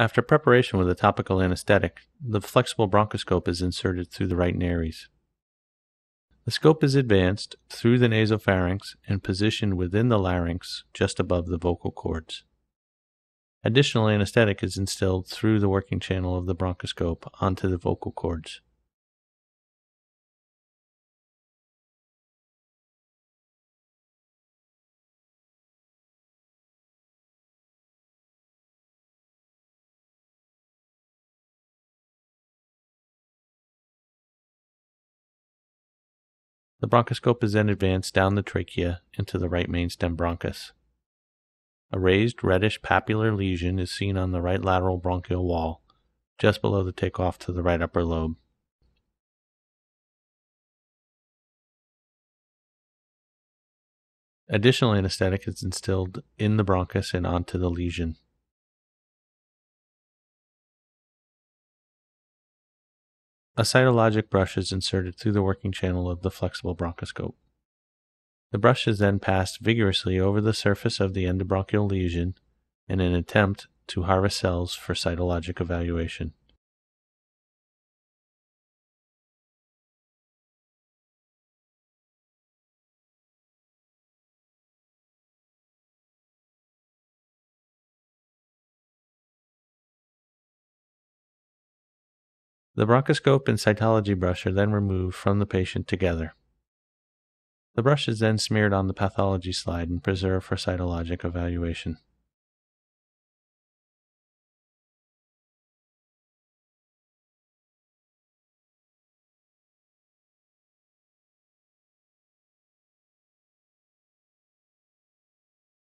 After preparation with a topical anesthetic, the flexible bronchoscope is inserted through the right nares. The scope is advanced through the nasopharynx and positioned within the larynx just above the vocal cords. Additional anesthetic is instilled through the working channel of the bronchoscope onto the vocal cords. The bronchoscope is then advanced down the trachea into the right main stem bronchus. A raised reddish papular lesion is seen on the right lateral bronchial wall, just below the takeoff to the right upper lobe. Additional anesthetic is instilled in the bronchus and onto the lesion. A cytologic brush is inserted through the working channel of the flexible bronchoscope. The brush is then passed vigorously over the surface of the endobronchial lesion in an attempt to harvest cells for cytologic evaluation. The bronchoscope and cytology brush are then removed from the patient together. The brush is then smeared on the pathology slide and preserved for cytologic evaluation.